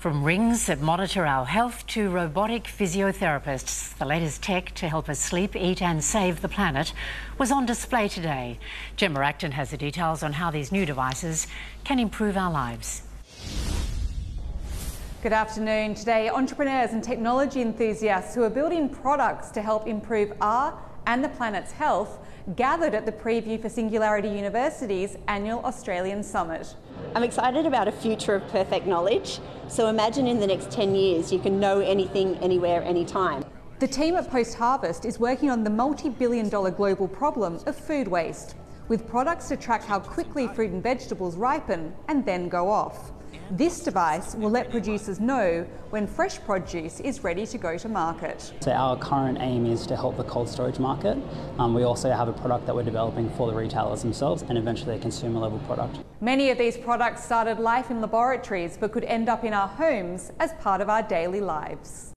From rings that monitor our health to robotic physiotherapists, the latest tech to help us sleep, eat, and save the planet was on display today. Gemma Acton has the details on how these new devices can improve our lives. Good afternoon. Today, entrepreneurs and technology enthusiasts who are building products to help improve our and the planet's health gathered at the preview for Singularity University's annual Australian Summit. I'm excited about a future of perfect knowledge. So imagine in the next 10 years you can know anything, anywhere, anytime. The team at PostHarvest is working on the multi billion dollar global problem of food waste, with products to track how quickly fruit and vegetables ripen and then go off. This device will let producers know when fresh produce is ready to go to market. So our current aim is to help the cold storage market. Um, we also have a product that we're developing for the retailers themselves and eventually a consumer level product. Many of these products started life in laboratories but could end up in our homes as part of our daily lives.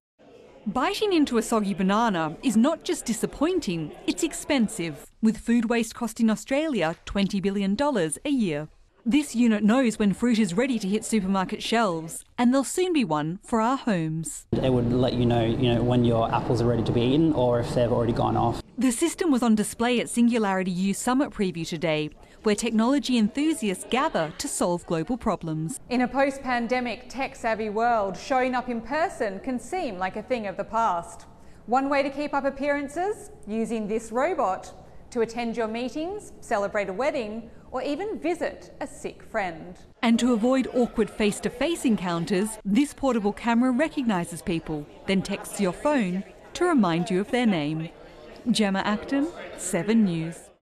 Biting into a soggy banana is not just disappointing, it's expensive, with food waste costing Australia $20 billion a year. This unit knows when fruit is ready to hit supermarket shelves, and there'll soon be one for our homes. It would let you know, you know, when your apples are ready to be eaten or if they've already gone off. The system was on display at SingularityU Summit Preview today, where technology enthusiasts gather to solve global problems. In a post pandemic, tech savvy world, showing up in person can seem like a thing of the past. One way to keep up appearances? Using this robot to attend your meetings, celebrate a wedding, or even visit a sick friend. And to avoid awkward face to face encounters, this portable camera recognises people, then texts your phone to remind you of their name. Gemma Acton, 7 News.